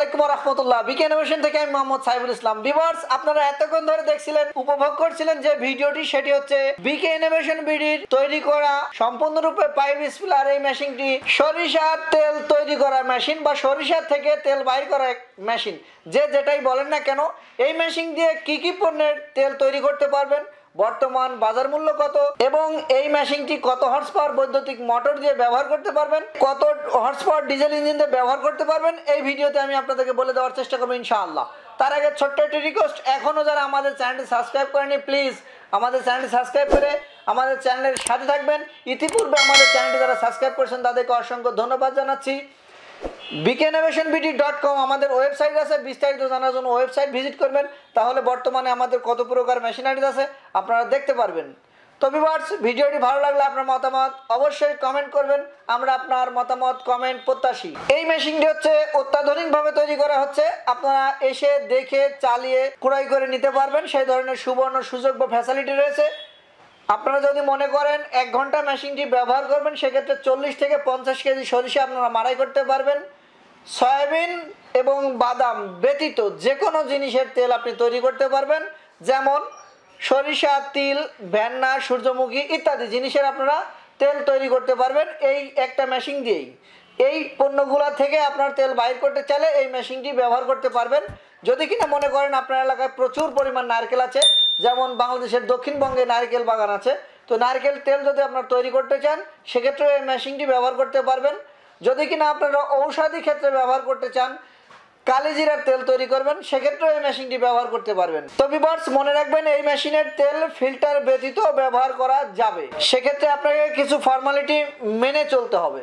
লাগে সরিষার থেকে তেল বাইর করা মেশিন। যে যেটাই বলেন না কেন, এই মেশিন দিয়ে কি কি পণ্যের তেল তৈরি করতে পারবেন, বর্তমান বাজার মূল্য কত এবং এই মেশিনটি কত হর্স পাওয়ার বৈদ্যুতিক মোটর দিয়ে ব্যবহার করতে পারবেন, কত হর্স পাওয়ার ডিজেল ইঞ্জিন দিয়ে ব্যবহার করতে পারবেন, এই ভিডিওতে আমি আপনাদেরকে বলে দেওয়ার চেষ্টা করব ইনশাআল্লাহ। তার আগে ছোট্ট একটি রিকোয়েস্ট এখনও যারা আমাদের চ্যানেলটি সাবস্ক্রাইব করেনি প্লিজ আমাদের চ্যানেলটি সাবস্ক্রাইব করে আমাদের চ্যানেলের সাথে থাকবেন। ইতিপূর্বে আমাদের চ্যানেলটি যারা সাবস্ক্রাইব করেছেন, তাদেরকে অসংখ্য ধন্যবাদ জানাচ্ছি। বিকেনেভেশন বিডি ডট কম, আমাদের ওয়েবসাইট আছে, বিস্তারিত জানার জন্য ওয়েবসাইট ভিজিট করবেন। তাহলে বর্তমানে আমাদের কত প্রকার মেশিনারিজ আছে, আপনারা দেখতে পারবেন। তো ভিউয়ার্স ভিডিওটি ভালো লাগলে আপনার মতামত অবশ্যই কমেন্ট করবেন। আমরা আপনার মতামত কমেন্ট প্রত্যাশী। এই মেশিনটি হচ্ছে অত্যাধুনিকভাবে তৈরি করা হচ্ছে। আপনারা এসে দেখে, চালিয়ে, ক্রয় করে নিতে পারবেন। সেই ধরনের সুবর্ণ সুযোগ বা ফ্যাসিলিটি রয়েছে। আপনারা যদি মনে করেন এক ঘণ্টা মেশিনটি ব্যবহার করবেন, সেক্ষেত্রে চল্লিশ থেকে পঞ্চাশ কেজি সরিষা আপনারা মারাই করতে পারবেন। সয়াবিন এবং বাদাম ব্যতীত যে কোনো জিনিসের তেল আপনি তৈরি করতে পারবেন। যেমন সরিষা তিল, ভেন্না, সূর্যমুখী ইত্যাদি জিনিসের আপনারা তেল তৈরি করতে পারবেন এই একটা মেশিন দিয়েই। এই পণ্যগুলো থেকে আপনার তেল বাইর করতে চাইলে এই মেশিনটি ব্যবহার করতে পারবেন। যদি কিনা মনে করেন আপনার এলাকায় প্রচুর পরিমাণ নারকেল আছে, যেমন বাংলাদেশের দক্ষিণবঙ্গে নারকেল বাগান আছে, তো নারকেল তেল যদি আপনার তৈরি করতে চান, সেক্ষেত্রে এই মেশিনটি ব্যবহার করতে পারবেন। যদি কিনা আপনারা ঔষধি ক্ষেত্রে ব্যবহার করতে চান কালিজিরার তেল তৈরি করবেন সেক্ষেত্রে এই মেশিনটি ব্যবহার করতে পারবেন। তো বিভার্স মনে রাখবেন এই মেশিনের তেল ফিল্টার ব্যতীত ব্যবহার করা যাবে। সেক্ষেত্রে আপনাকে কিছু ফর্মালিটি মেনে চলতে হবে।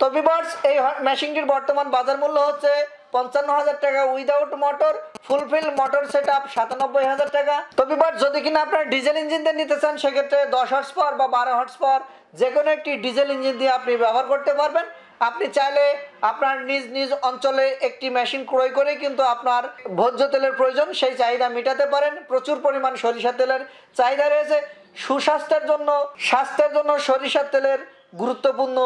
তো বিভার্স এই মেশিনটির বর্তমান বাজার মূল্য হচ্ছে পঞ্চান্ন হাজার টাকা without motor fulfil motor set up সাতানব্বই হাজার টাকা। তো বিভার্স যদি কিনা আপনার ডিজেল ইঞ্জিন দিয়ে নিতে চান, সেক্ষেত্রে দশ হর্স পাওয়ার বা বারো হর্স পাওয়ার যে কোনো একটি ডিজেল ইঞ্জিন দিয়ে আপনি ব্যবহার করতে পারবেন। আপনি চাইলে আপনার নিজ নিজ অঞ্চলে একটি মেশিন ক্রয় করে কিন্তু আপনার ভোজ্য তেলের প্রয়োজন, সেই চাহিদা মেটাতে পারেন। প্রচুর পরিমাণ সরিষা তেলের চাহিদা রয়েছে। সুস্বাস্থ্যের জন্য, স্বাস্থ্যের জন্য সরিষার তেলের গুরুত্বপূর্ণ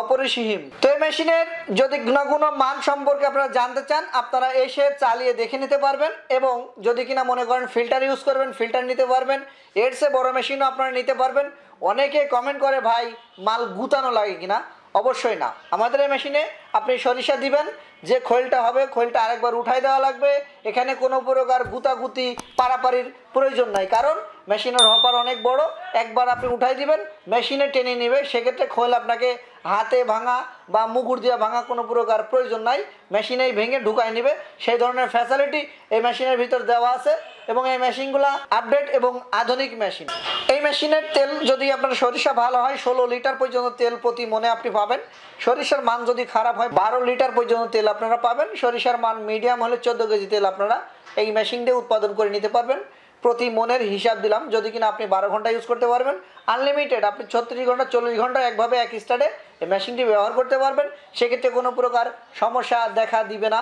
অপরিসীম। তো এই মেশিনের যদি গুণাগুণ মান সম্পর্কে আপনারা জানতে চান, আপনারা এসে চালিয়ে দেখে নিতে পারবেন এবং যদি কিনা মনে করেন ফিল্টার ইউজ করবেন, ফিল্টার নিতে পারবেন। এর চেয়ে বড় মেশিনও আপনারা নিতে পারবেন। অনেকে কমেন্ট করে, ভাই, মাল গুতানো লাগে কিনা? অবশ্যই না। আমাদের এই মেশিনে আপনি সরিষা দিবেন, যে খোলটা হবে, খোলটা আরেকবার উঠাই দেওয়া লাগবে। এখানে কোনো প্রকার গুতাগুতি, পারাপারির প্রয়োজন নাই, কারণ মেশিনের হপার অনেক বড়। একবার আপনি উঠাই দিবেন, মেশিনে টেনে নেবে, সেক্ষেত্রে খোল আপনাকে হাতে ভাঙা বা মুগুর দিয়ে ভাঙা কোনো প্রকার প্রয়োজন নাই। মেশিনেই ভেঙে ঢুকাই নেবে। সেই ধরনের ফ্যাসিলিটি এই মেশিনের ভিতর দেওয়া আছে এবং এই মেশিনগুলো আপডেট এবং আধুনিক মেশিন। এই মেশিনের তেল যদি আপনার সরিষা ভালো হয়, ষোলো লিটার পর্যন্ত তেল প্রতি মনে আপনি পাবেন। সরিষার মান যদি খারাপ হয়, বারো লিটার পর্যন্ত তেল আপনারা পাবেন। সরিষার মান মিডিয়াম হলে চোদ্দ কেজি তেল আপনারা এই মেশিন দিয়ে উৎপাদন করে নিতে পারবেন। প্রতি মনের হিসাব দিলাম, যদি কিনা আপনি বারো ঘণ্টা ইউজ করতে পারবেন আনলিমিটেড আপনি ছত্রিশ ঘণ্টা, চল্লিশ ঘণ্টা একভাবে এক স্টার্টে এই মেশিনটি ব্যবহার করতে পারবেন, সেক্ষেত্রে কোনো প্রকার সমস্যা দেখা দিবে না।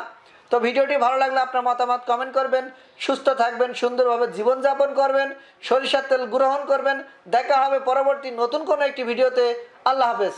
তো ভিডিওটি ভালো লাগলে আপনার মতামত কমেন্ট করবেন, সুস্থ থাকবেন, সুন্দরভাবে জীবনযাপন করবেন, সরিষার তেল গ্রহণ করবেন। দেখা হবে পরবর্তী নতুন কোনো একটি ভিডিওতে। আল্লাহ হাফেজ।